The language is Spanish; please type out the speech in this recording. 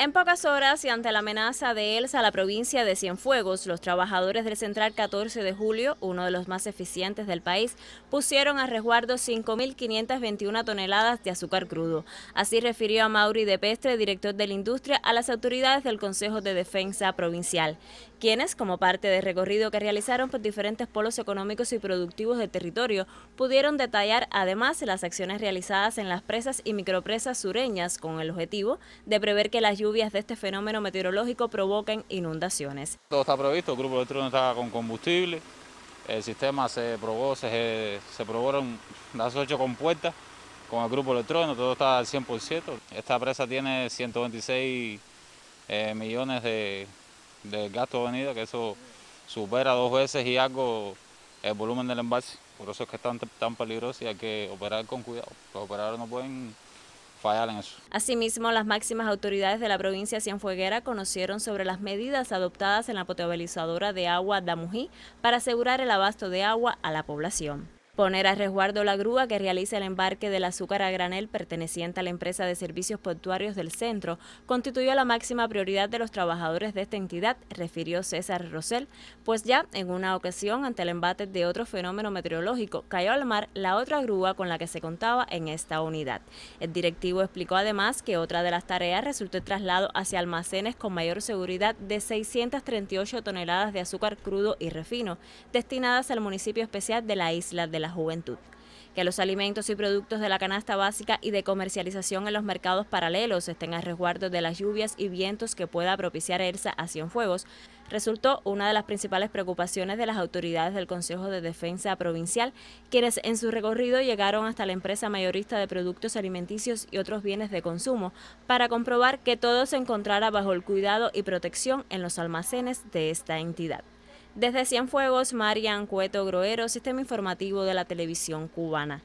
En pocas horas y ante la amenaza de Elsa a la provincia de Cienfuegos, los trabajadores del Central 14 de Julio, uno de los más eficientes del país, pusieron a resguardo 5.521 toneladas de azúcar crudo. Así refirió a Mauri de Pestre, director de la industria, a las autoridades del Consejo de Defensa Provincial, quienes, como parte del recorrido que realizaron por diferentes polos económicos y productivos del territorio, pudieron detallar además las acciones realizadas en las presas y micropresas sureñas con el objetivo de prever que las lluvias lluvias de este fenómeno meteorológico provoquen inundaciones. Todo está previsto, el grupo electrónico está con combustible, el sistema se probó, se, se probaron las ocho compuertas con el grupo electrónico, todo está al 100%. Esta presa tiene 126 eh, millones de, de gasto de venida, que eso supera dos veces y algo el volumen del embalse. Por eso es que es tan, tan peligroso y hay que operar con cuidado. Los operadores no pueden eso. Asimismo, las máximas autoridades de la provincia Cienfueguera conocieron sobre las medidas adoptadas en la potabilizadora de agua Damují para asegurar el abasto de agua a la población. Poner a resguardo la grúa que realiza el embarque del azúcar a granel perteneciente a la empresa de servicios portuarios del centro constituyó la máxima prioridad de los trabajadores de esta entidad, refirió César Rosell, pues ya en una ocasión ante el embate de otro fenómeno meteorológico cayó al mar la otra grúa con la que se contaba en esta unidad. El directivo explicó además que otra de las tareas resultó el traslado hacia almacenes con mayor seguridad de 638 toneladas de azúcar crudo y refino destinadas al municipio especial de la isla de la juventud que los alimentos y productos de la canasta básica y de comercialización en los mercados paralelos estén a resguardo de las lluvias y vientos que pueda propiciar ERSA a Cienfuegos, resultó una de las principales preocupaciones de las autoridades del Consejo de Defensa Provincial, quienes en su recorrido llegaron hasta la empresa mayorista de productos alimenticios y otros bienes de consumo para comprobar que todo se encontrara bajo el cuidado y protección en los almacenes de esta entidad. Desde Cienfuegos, Marian Cueto Groero, Sistema Informativo de la Televisión Cubana.